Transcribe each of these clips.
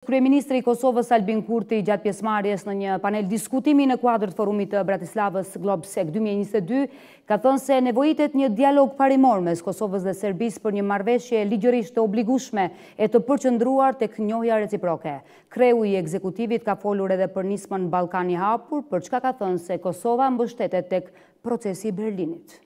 Kryeministri i Kosovës Albin Kurti gjatë pjesëmarrjes në një panel diskutimi në kuadër të forumit të Bratislavës Globsec 2022 ka thënë se nevojitet një dialog parimor mes Kosovës dhe Serbisë për një marrëveshje ligjërisht të obligueshme e të përqendruar tek njohja reciproke. Kreu i ekzekutivit ka folur edhe për nismën Ballkani i Hapur, për çka ka thënë se Kosova mbështetet tek Procesi i Berlinit.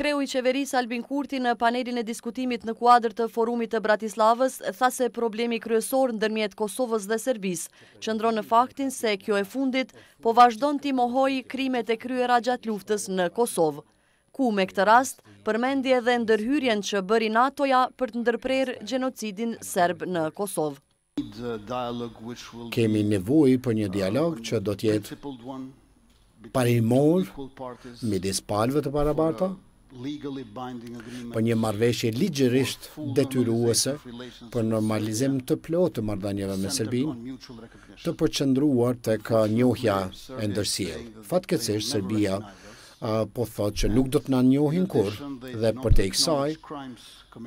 Kreu i Qeverisë Albin Kurti në panelin e diskutimit në kuadër të Forumit të Bratislavës tha se problemi kryesor ndërmjet Kosovës dhe Serbisë qëndron në faktin se kjo e fundit po vazhdon t'i mohojë krimet e kryera gjatë luftës në Kosovë ku me këtë rast përmendi edhe ndërhyrjen që bëri NATO-ja për të ndërprerë gjenocidin serb në Kosovë. Kemi nevojë për një dialog që do të jetë parimor midis palëve të barabarta, për një marrëveshje ligjërisht detyruese për normalizim të plotë të marrëdhënieve me Serbinë, të përqendruar tek njohja e ndërsjellë. Fatkeqësisht Serbia po thotë që nuk do të na njohin kurrë dhe përtej kësaj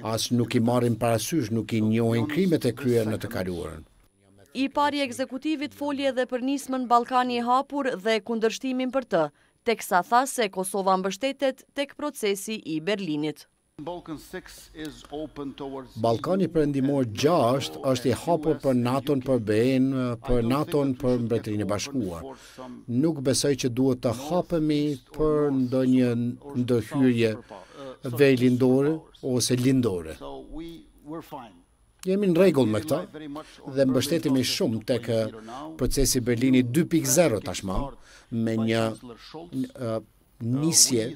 As nuk i marrin parasysh, nuk i njohin krimet e kryera në të kaluarën. I pari i ekzekutivit foli edhe për nismën Ballkani i Hapur dhe kundërshtimin për të, teksa tha se Kosova mbështetet tek Procesi i Berlinit. Ballkani Perëndimor gjashtë është i hapur për NATO-n, për BE-në, për NATO-n, për Mbretërinë e Bashkuar. Nuk besoj që duhet të hapemi për ndonjë ndërhyrje verilindore ose lindore. Jemi në rregull me këto dhe mbështetemi shumë tek procesi Berlini 2.0 tashmë me një nisje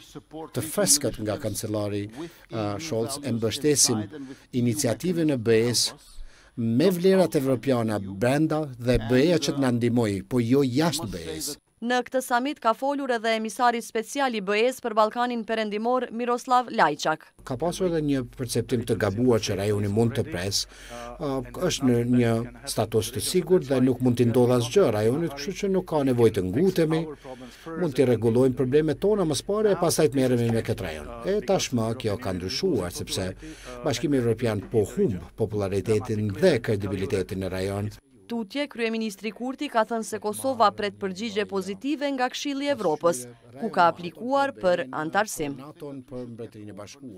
të freskët nga kancelari Scholz e mbështesim iniciativën e BE-së me vlerat evropiana brenda dhe BE-ja që të na ndihmojë, po jo jashtë BE-së. Në këtë samit ka folur edhe emisari special i BE-së për Ballkanin Perëndimor, Miroslav Lajçak. Ka pasur edhe një perceptim të gabuar që rajoni mund të presë, është në një status të sigurt dhe nuk mund t'i ndodhë asgjë rajonit, kështu që nuk ka nevojë të ngutemi, mund t'i rregullojmë problemet tona më së pari e pastaj të merremi me këtë rajon. E tashmë kjo ka ndryshuar sepse Bashkimi Evropian po humb popullaritetin dhe kredibilitetin në rajon, Tutje, kryeministri Kurti ka thënë se Kosova pret përgjigje pozitive nga Këshilli i Evropës, ku ka aplikuar për anëtarësim.